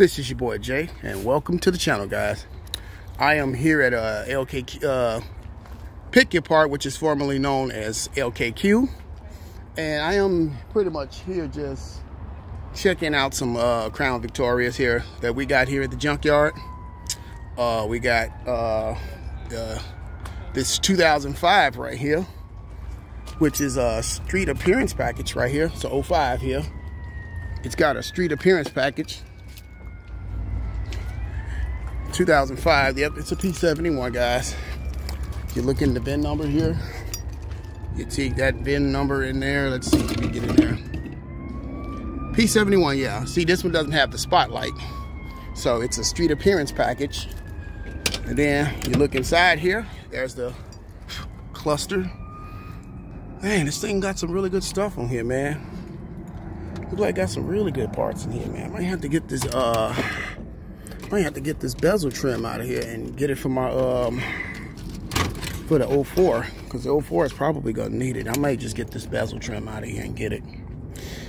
This is your boy Jay, and welcome to the channel, guys. I am here at uh, LK uh, Pick Your Part, which is formerly known as LKQ, and I am pretty much here just checking out some uh, Crown Victorias here that we got here at the junkyard. Uh, we got uh, this 2005 right here, which is a street appearance package right here. So 05 here. It's got a street appearance package 2005. Yep, it's a P71, guys. You look in the VIN number here, you take that VIN number in there. Let's see if we get in there. P71, yeah. See, this one doesn't have the spotlight. So it's a street appearance package. And then you look inside here, there's the cluster. Man, this thing got some really good stuff on here, man. Looks like got some really good parts in here, man. Might have to get this, uh, might have to get this bezel trim out of here and get it for my um for the 04 because the 04 is probably gonna need it. I might just get this bezel trim out of here and get it.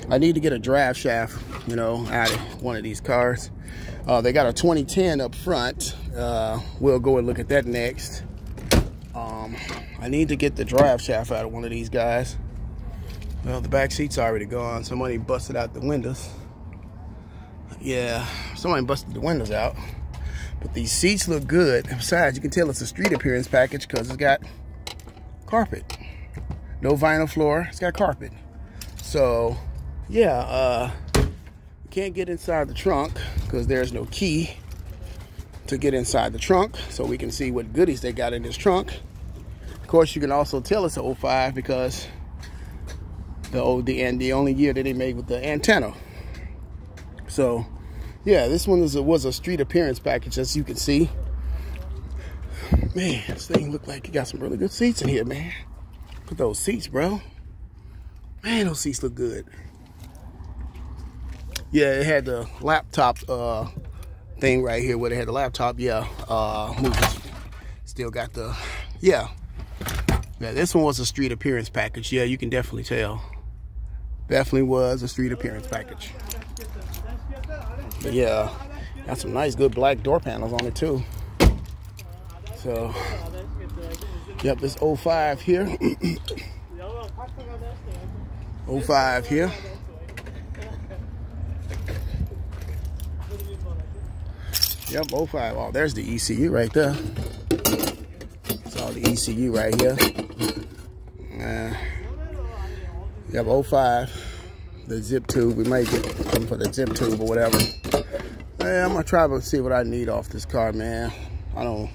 I need to get a draft shaft, you know, out of one of these cars. Uh, they got a 2010 up front. Uh, we'll go and look at that next. Um, I need to get the draft shaft out of one of these guys. Well, the back seat's already gone. Somebody busted out the windows yeah, somebody busted the windows out. But these seats look good. Besides, you can tell it's a street appearance package because it's got carpet. No vinyl floor, it's got carpet. So, yeah, uh, can't get inside the trunk because there's no key to get inside the trunk so we can see what goodies they got in this trunk. Of course, you can also tell it's an 05 because the old the and the only year that they made with the antenna. So, yeah, this one was a, was a street appearance package, as you can see. Man, this thing looked like it got some really good seats in here, man. Look at those seats, bro. Man, those seats look good. Yeah, it had the laptop uh, thing right here where they had the laptop. Yeah, uh, movies. Still got the, yeah. Yeah, this one was a street appearance package. Yeah, you can definitely tell. Definitely was a street appearance package. Yeah, got some nice, good black door panels on it too. So, yep, this 05 here. 05 here. Yep, 05. Oh, there's the ECU right there. It's all the ECU right here. Uh, yep, 05 the zip tube. We might get them for the zip tube or whatever. Man, I'm gonna try to see what I need off this car, man. I don't.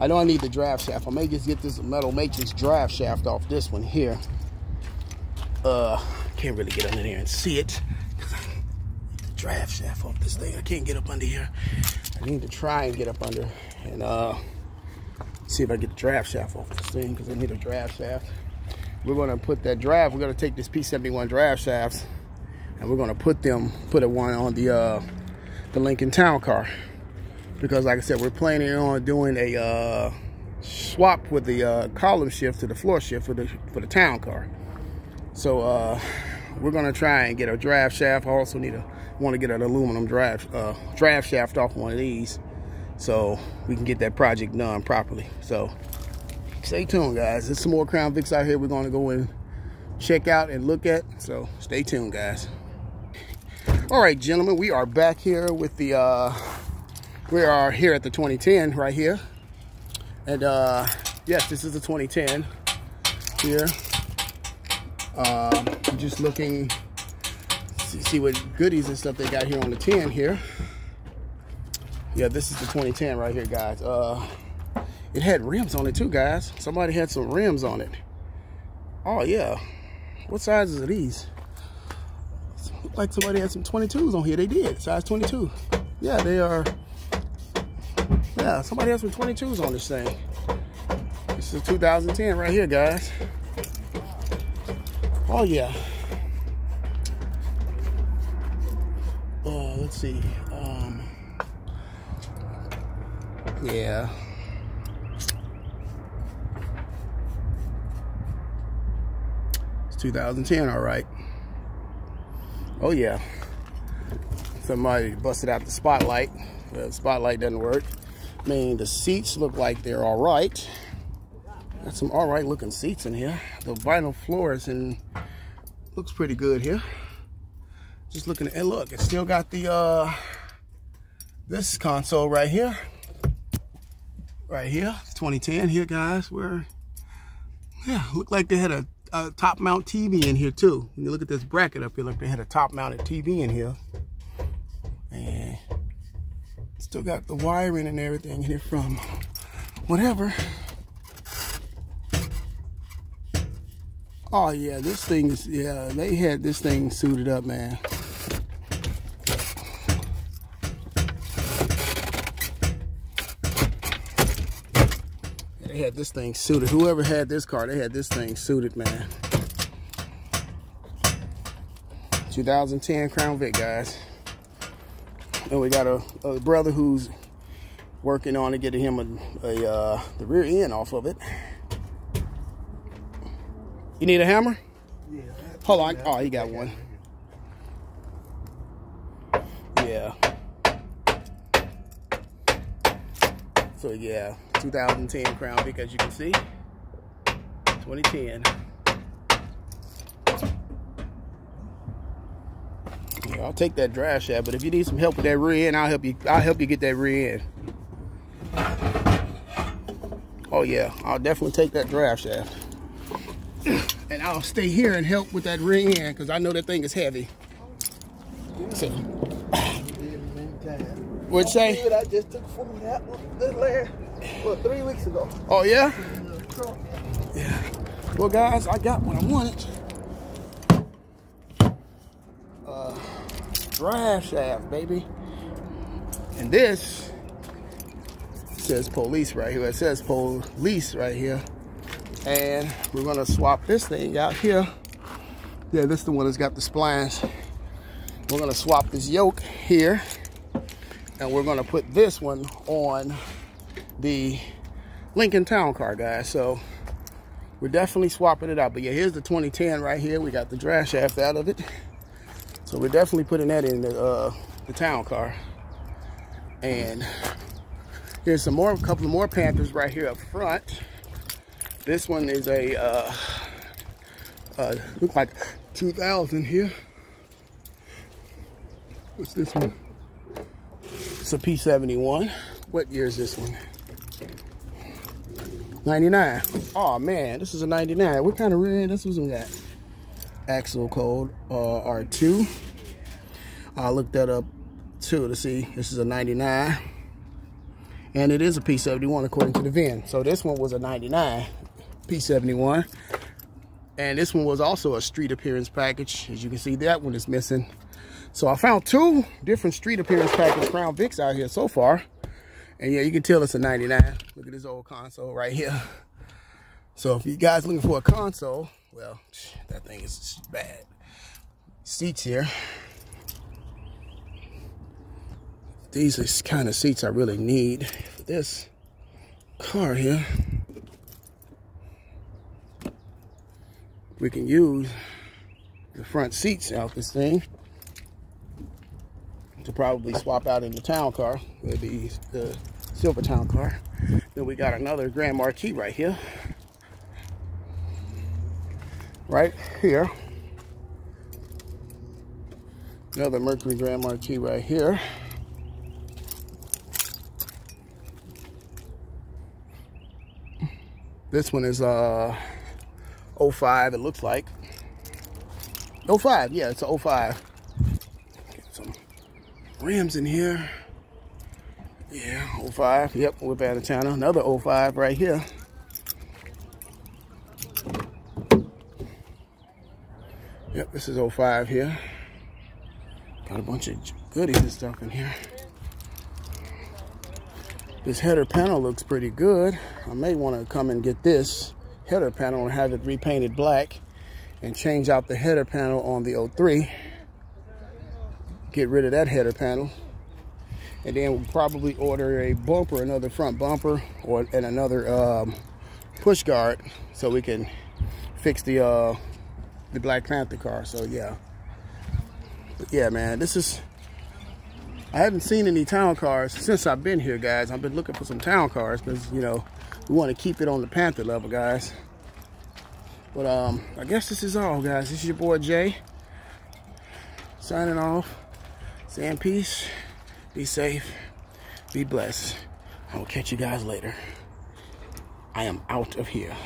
I know I need the draft shaft. I may just get this metal matrix draft shaft off this one here. Uh, can't really get under there and see it. The draft shaft off this thing. I can't get up under here. I need to try and get up under and uh, see if I get the draft shaft off this thing because I need a draft shaft. We're gonna put that draft. We're gonna take this P71 draft shafts and we're gonna put them, put a one on the uh, the Lincoln Town car because, like I said, we're planning on doing a uh, swap with the uh, column shift to the floor shift for the for the town car. So uh, we're gonna try and get a draft shaft. I also need a want to get an aluminum draft uh, draft shaft off one of these so we can get that project done properly. So stay tuned, guys. There's some more Crown Vics out here we're gonna go and check out and look at. So stay tuned, guys. All right, gentlemen, we are back here with the, uh, we are here at the 2010 right here. And uh, yes, this is the 2010 here. Um, just looking, see, see what goodies and stuff they got here on the 10 here. Yeah, this is the 2010 right here, guys. Uh, it had rims on it too, guys. Somebody had some rims on it. Oh, yeah. What sizes are these? Like somebody had some 22s on here. They did, size 22. Yeah, they are. Yeah, somebody has some 22s on this thing. This is 2010 right here, guys. Oh, yeah. Uh, let's see. Um, yeah. It's 2010, all right. Oh yeah. Somebody busted out the spotlight. The spotlight doesn't work. I mean, the seats look like they're all right. Got some all right looking seats in here. The vinyl floors and looks pretty good here. Just looking at, and look, it still got the, uh, this console right here. Right here, 2010 here, guys. Where, yeah, looked like they had a, a top mount TV in here too. When you look at this bracket up here, look, they had a top mounted TV in here. And still got the wiring and everything in here from whatever. Oh yeah, this thing is, yeah, they had this thing suited up, man. They had this thing suited. Whoever had this car, they had this thing suited, man. 2010 Crown Vic, guys. And we got a, a brother who's working on it, getting him a, a uh, the rear end off of it. You need a hammer? Yeah. Hold on. Oh, he got one. Yeah. So yeah, 2010 Crown Vic, as you can see. 2010. Yeah, I'll take that drive shaft, but if you need some help with that rear end, I'll help you. I'll help you get that rear end. Oh yeah, I'll definitely take that drive shaft and I'll stay here and help with that ring end because I know that thing is heavy. So, you say? I just took from that one this last, well, three weeks ago. Oh, yeah? Yeah. Well, guys, I got what I wanted. Uh, drive shaft, baby. And this says police right here. It says police right here and we're gonna swap this thing out here yeah this is the one that's got the splines we're gonna swap this yoke here and we're gonna put this one on the Lincoln Town Car guys. So we're definitely swapping it out. But yeah here's the 2010 right here. We got the drive shaft out of it. So we're definitely putting that in the, uh, the town car. And here's some more a couple more Panthers right here up front. This one is a, uh, uh, look like 2000 here. What's this one? A P71. What year is this one? 99. Oh man, this is a 99. What kind of red? This was in that axle code uh, R2. I looked that up too to see. This is a 99. And it is a P71 according to the VIN. So this one was a 99. P71. And this one was also a street appearance package. As you can see, that one is missing. So I found two different street appearance package Crown Vics out here so far. And yeah, you can tell it's a 99. Look at this old console right here. So if you guys looking for a console, well, that thing is bad. Seats here. These are kind of seats I really need for this car here. we can use the front seats out this thing to probably swap out in the town car. Be the silver town car. Then we got another Grand Marquis right here. Right here. Another Mercury Grand Marquis right here. This one is uh 05 it looks like 05 yeah it's a 05 Get some rims in here. Yeah 05 yep we're out of town another 05 right here. Yep this is 05 here. Got a bunch of goodies and stuff in here. This header panel looks pretty good. I may want to come and get this header panel and have it repainted black and change out the header panel on the 03 get rid of that header panel. And then we'll probably order a bumper, another front bumper, or and another um, push guard so we can fix the uh, the Black Panther car. So yeah, but yeah, man, this is. I haven't seen any town cars since I've been here, guys. I've been looking for some town cars because you know we want to keep it on the Panther level, guys. But um, I guess this is all, guys. This is your boy Jay signing off. Stay in peace. Be safe. Be blessed. I will catch you guys later. I am out of here.